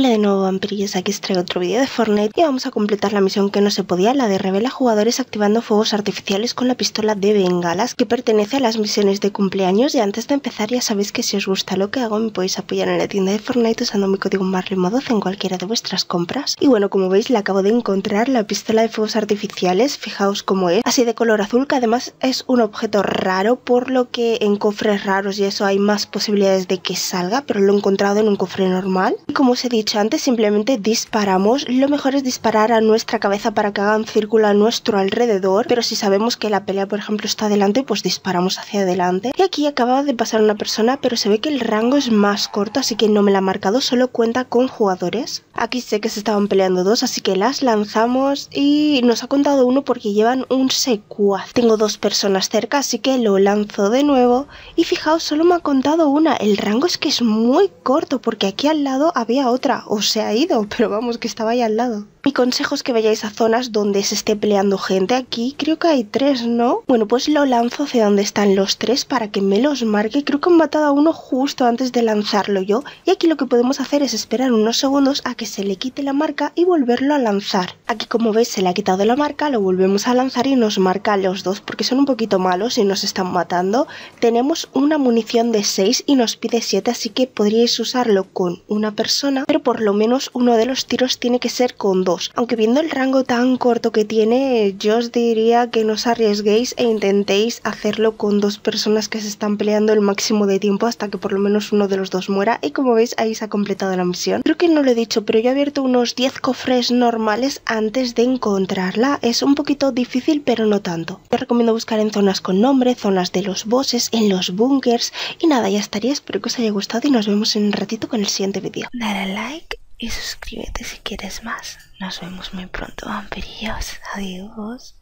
Hola de nuevo vampirillos, aquí os traigo otro vídeo de Fortnite y vamos a completar la misión que no se podía, la de revela jugadores activando fuegos artificiales con la pistola de bengalas que pertenece a las misiones de cumpleaños. Y antes de empezar ya sabéis que si os gusta lo que hago me podéis apoyar en la tienda de Fortnite usando mi código MARLEMODOZ en cualquiera de vuestras compras. Y bueno como veis le acabo de encontrar la pistola de fuegos artificiales, fijaos cómo es, así de color azul que además es un objeto raro por lo que en cofres raros y eso hay más posibilidades de que salga pero lo he encontrado en un cofre normal. Y como os he dicho antes, simplemente disparamos. Lo mejor es disparar a nuestra cabeza para que hagan círculo a nuestro alrededor, pero si sabemos que la pelea, por ejemplo, está adelante, pues disparamos hacia adelante. Y aquí acaba de pasar una persona, pero se ve que el rango es más corto, así que no me la ha marcado, solo cuenta con jugadores. Aquí sé que se estaban peleando dos, así que las lanzamos y nos ha contado uno porque llevan un secuaz. Tengo dos personas cerca, así que lo lanzo de nuevo. Y fijaos, solo me ha contado una. El rango es que es muy corto porque aquí al lado había otra o se ha ido, pero vamos que estaba ahí al lado. Mi consejo que vayáis a zonas donde se esté peleando gente. Aquí creo que hay tres, ¿no? Bueno, pues lo lanzo hacia donde están los tres para que me los marque. Creo que han matado a uno justo antes de lanzarlo yo. Y aquí lo que podemos hacer es esperar unos segundos a que se le quite la marca y volverlo a lanzar. Aquí como veis se le ha quitado la marca, lo volvemos a lanzar y nos marca a los dos porque son un poquito malos y nos están matando. Tenemos una munición de 6 y nos pide 7 así que podríais usarlo con una persona, pero por lo menos uno de los tiros tiene que ser con dos aunque viendo el rango tan corto que tiene, yo os diría que no os arriesguéis e intentéis hacerlo con dos personas que se están peleando el máximo de tiempo hasta que por lo menos uno de los dos muera. Y como veis, ahí se ha completado la misión. Creo que no lo he dicho, pero yo he abierto unos 10 cofres normales antes de encontrarla. Es un poquito difícil, pero no tanto. Te recomiendo buscar en zonas con nombre, zonas de los bosses, en los bunkers. Y nada, ya estaría. Espero que os haya gustado y nos vemos en un ratito con el siguiente vídeo. Dale like y suscríbete si quieres más. Nos vemos muy pronto, vampirillos. Adiós.